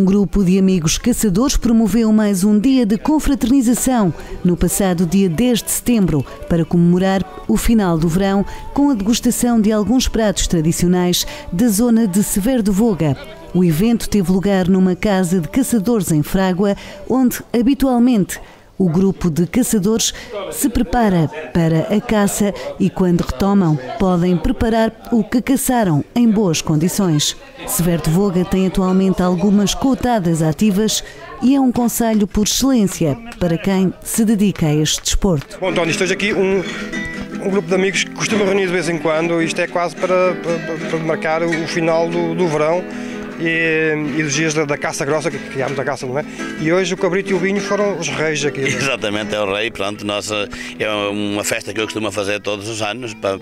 Um grupo de amigos caçadores promoveu mais um dia de confraternização no passado dia 10 de setembro para comemorar o final do verão com a degustação de alguns pratos tradicionais da zona de Severo de Voga. O evento teve lugar numa casa de caçadores em Frágua, onde habitualmente o grupo de caçadores se prepara para a caça e, quando retomam, podem preparar o que caçaram em boas condições. Severo de Voga tem atualmente algumas cotadas ativas e é um conselho por excelência para quem se dedica a este desporto. Bom, António, estou aqui um, um grupo de amigos que costuma reunir de vez em quando. Isto é quase para, para, para marcar o final do, do verão e, e dos dias da, da, caça grossa, que criámos a caça, não é? E hoje o cabrito e o vinho foram os reis aqui. Exatamente, é o rei, pronto, nossa, é uma festa que eu costumo fazer todos os anos para,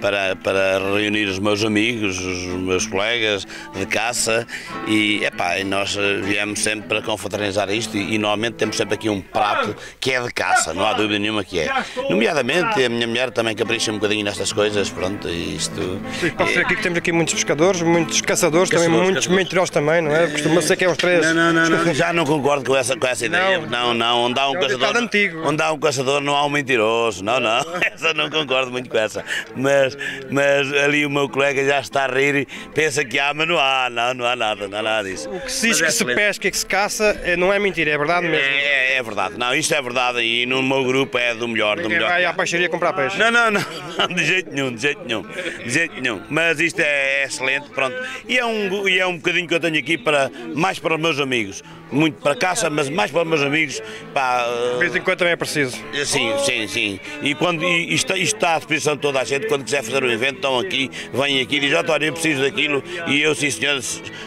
para, para reunir os meus amigos, os meus colegas de caça e, epá, nós viemos sempre para confraternizar isto e, e, normalmente temos sempre aqui um prato que é de caça, não há dúvida nenhuma que é. Nomeadamente a minha mulher também capricha um bocadinho nestas coisas, pronto, isto... Sim, pode ser aqui que temos aqui muitos pescadores, muitos caçadores, caçadores também muitos mentirosos também, não é? Costuma ser que é os três. Não, não, não, não já não concordo com essa, com essa ideia. Não, não, onde há um é caçador. Antigo. Onde há um caçador não há um mentiroso. Não, não, essa não concordo muito com essa. Mas, mas ali o meu colega já está a rir e pensa que há, mas não há, não, não há nada, não há nada disso. O que se diz que é se pesca e que se caça é, não é mentira, é verdade mesmo. É, é, é, verdade, não, isto é verdade e no meu grupo é do melhor, do melhor. vai à peixaria comprar peixe. Não, não, não, não, de jeito nenhum, de jeito nenhum, de jeito nenhum. Mas isto é excelente, pronto. E é um, e é um bocadinho que eu tenho aqui para, mais para os meus amigos. Muito para caça, mas mais para os meus amigos. Pá, de vez em quando também é preciso. Sim, sim, sim. E, quando, e, isto, isto está à disposição de toda a gente, quando quiser fazer um evento, estão aqui, vêm aqui e dizem, António, eu preciso daquilo. E eu, sim senhor,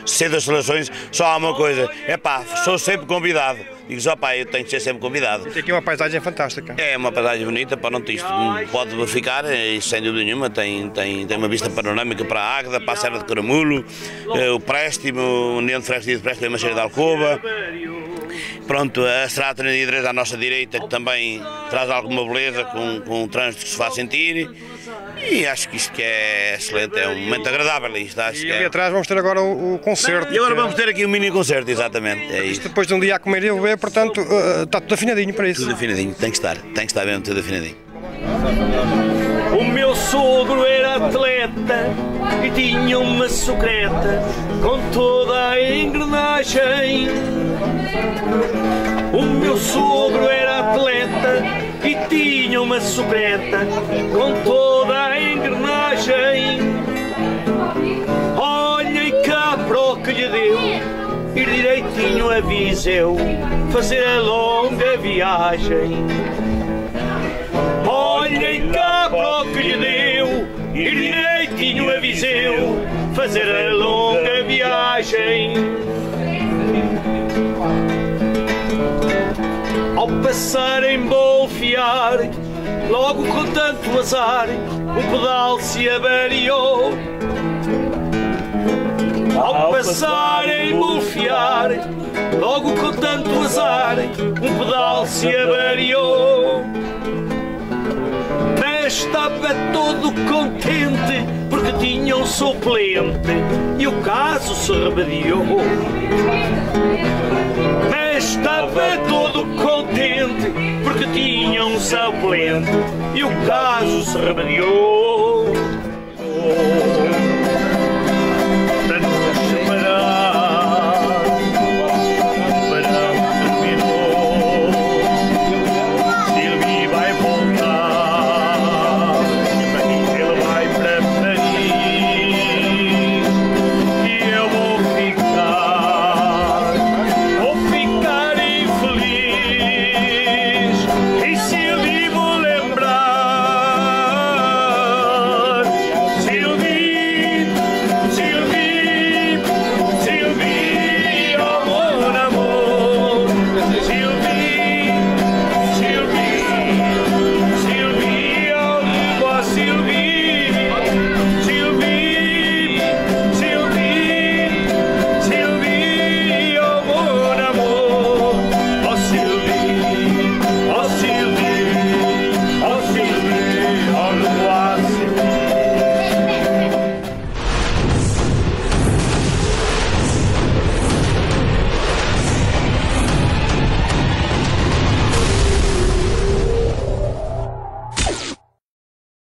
sei das seleções, só há uma coisa, é pá, sou sempre convidado. Digo só, pá, eu tenho que ser sempre convidado. Tem aqui uma paisagem fantástica. É uma paisagem bonita, para não isto pode verificar, e sem dúvida nenhuma, tem, tem, tem uma vista panorâmica para a Águeda, para a Serra de Caramulo, eh, o Préstimo, o Neon de Fresco de Préstimo, uma cheira de Alcoba. Pronto, a Estrada 33 à nossa direita, que também traz alguma beleza, com, com o trânsito que se faz sentir. E acho que isto que é excelente, é um momento agradável. Isto, acho e ali é... atrás vamos ter agora o, o concerto. E agora vamos ter aqui um mini concerto, exatamente. É isto depois de um dia a comer e beber, portanto, uh, está tudo afinadinho para isso. Tudo afinadinho, tem que estar, tem que estar mesmo tudo afinadinho. O meu sogro era atleta e tinha uma secreta com toda a engrenagem. O meu sogro era atleta e tinha uma secreta com toda ir direitinho a Viseu, fazer a longa viagem. Olhem cá para o que lhe deu, ir direitinho a Viseu, fazer a longa viagem. Ao passar em bolfiar, logo com tanto azar, um pedal se avariou. Ao passar em bolfiar, logo com tanto azar, um pedal se avariou. Mas estava todo contente porque tinha um suplente e o caso se remediou. Mas estava todo contente porque tinha um suplente e o caso se remediou.